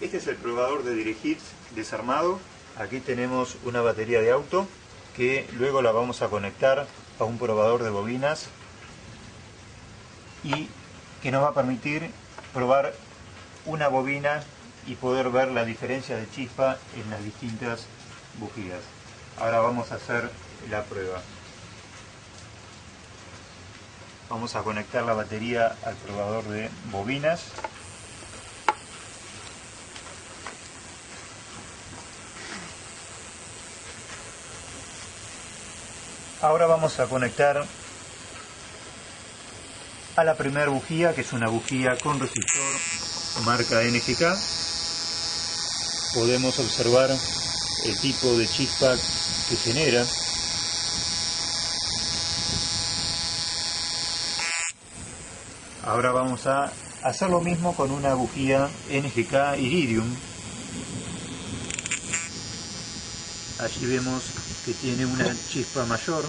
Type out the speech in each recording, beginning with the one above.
Este es el probador de Dirigit desarmado. Aquí tenemos una batería de auto que luego la vamos a conectar a un probador de bobinas y que nos va a permitir probar una bobina y poder ver la diferencia de chispa en las distintas bujías. Ahora vamos a hacer la prueba. Vamos a conectar la batería al probador de bobinas. Ahora vamos a conectar a la primera bujía, que es una bujía con resistor marca NGK. Podemos observar el tipo de chispa que genera. Ahora vamos a hacer lo mismo con una bujía NGK Iridium. Allí vemos que tiene una chispa mayor.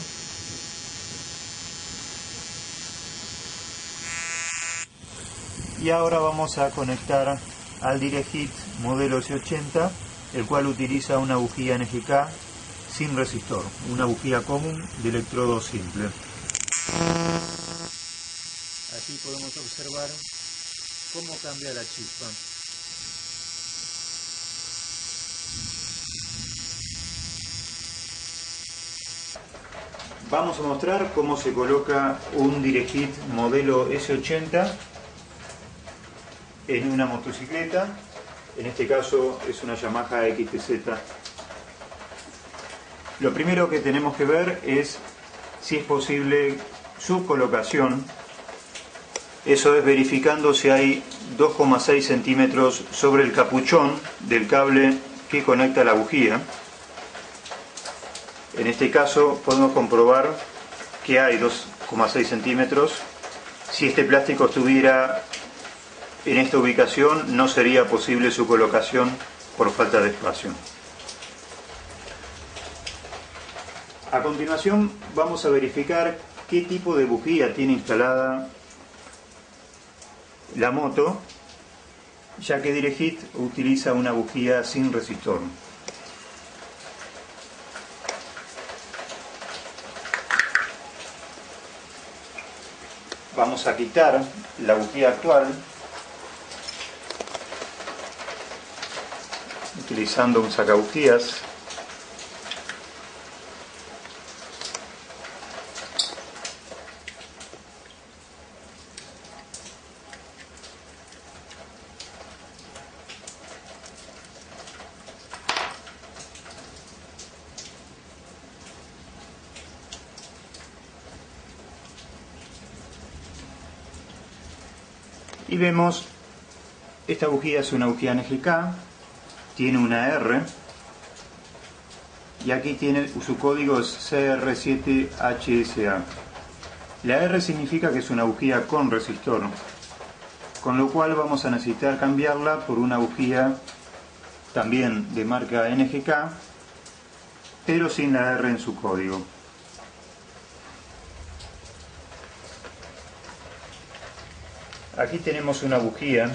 Y ahora vamos a conectar al Direct modelo S80, el cual utiliza una bujía NGK sin resistor, una bujía común de electrodo simple. Aquí podemos observar cómo cambia la chispa. Vamos a mostrar cómo se coloca un DirectHit modelo S80 en una motocicleta. En este caso es una Yamaha XTZ. Lo primero que tenemos que ver es si es posible su colocación. Eso es verificando si hay 2,6 centímetros sobre el capuchón del cable que conecta la bujía. En este caso podemos comprobar que hay 2,6 centímetros. Si este plástico estuviera en esta ubicación no sería posible su colocación por falta de espacio. A continuación vamos a verificar qué tipo de bujía tiene instalada la moto, ya que Direct utiliza una bujía sin resistor. Vamos a quitar la bujía actual utilizando un sacabujías y vemos esta bujía es una bujía NGK tiene una R y aquí tiene su código es CR7HSA la R significa que es una bujía con resistor con lo cual vamos a necesitar cambiarla por una bujía también de marca NGK pero sin la R en su código Aquí tenemos una bujía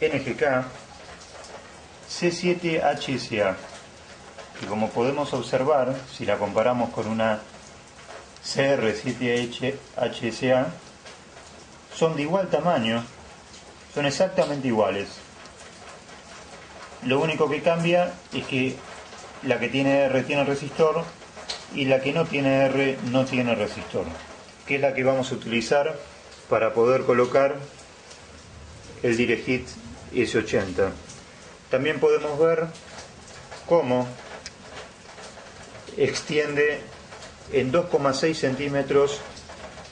NGK C7HSA y como podemos observar, si la comparamos con una CR7HSA, son de igual tamaño, son exactamente iguales. Lo único que cambia es que la que tiene R tiene resistor y la que no tiene R no tiene resistor, que es la que vamos a utilizar para poder colocar el DirectHit S80. También podemos ver cómo extiende en 2,6 centímetros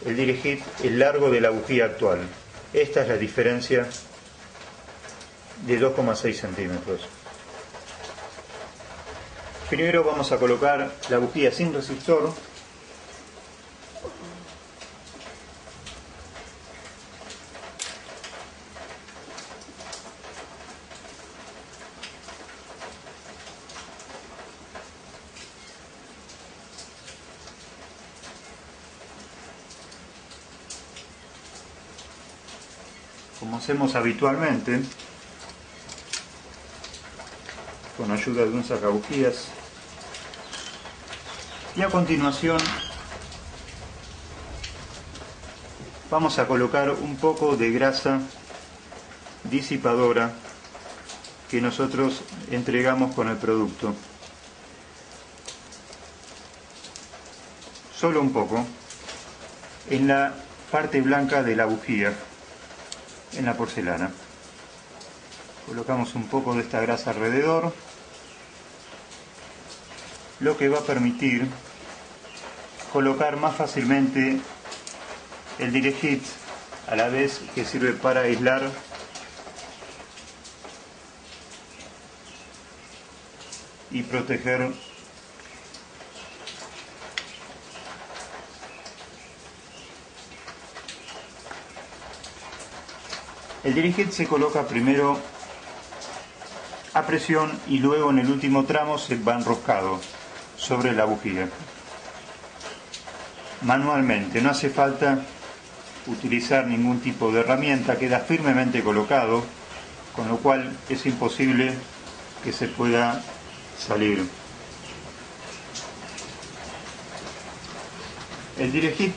el DirectHit el largo de la bujía actual. Esta es la diferencia de 2,6 centímetros. Primero vamos a colocar la bujía sin resistor. como hacemos habitualmente, con ayuda de un sacabujías. Y a continuación vamos a colocar un poco de grasa disipadora que nosotros entregamos con el producto. Solo un poco en la parte blanca de la bujía, en la porcelana. Colocamos un poco de esta grasa alrededor, lo que va a permitir colocar más fácilmente el direct a la vez que sirve para aislar y proteger El dirigir se coloca primero a presión y luego en el último tramo se va enroscado sobre la bujía. Manualmente, no hace falta utilizar ningún tipo de herramienta, queda firmemente colocado, con lo cual es imposible que se pueda salir. El dirigit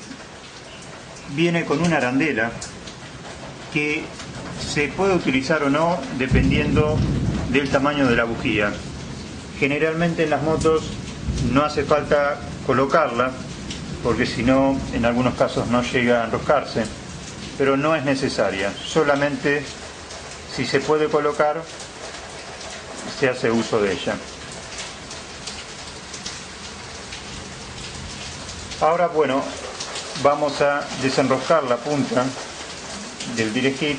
viene con una arandela que se puede utilizar o no dependiendo del tamaño de la bujía. Generalmente en las motos no hace falta colocarla porque si no en algunos casos no llega a enroscarse, pero no es necesaria, solamente si se puede colocar se hace uso de ella. Ahora bueno, vamos a desenroscar la punta del direct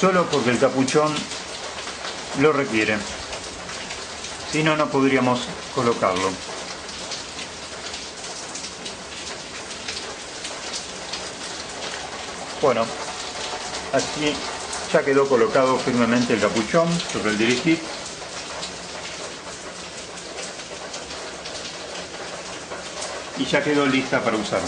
solo porque el capuchón lo requiere. Si no, no podríamos colocarlo. Bueno, así ya quedó colocado firmemente el capuchón sobre el dirigir. Y ya quedó lista para usar.